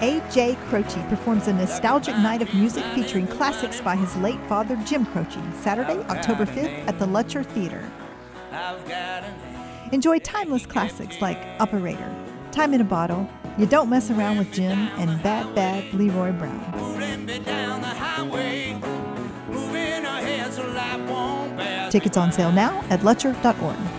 A.J. Croce performs a nostalgic night of music featuring classics by his late father, Jim Croce, Saturday, October 5th at the Lutcher Theater. Enjoy timeless classics like Operator, Time in a Bottle, You Don't Mess Around with Jim, and Bad Bad Leroy Brown. Tickets on sale now at Lutcher.org.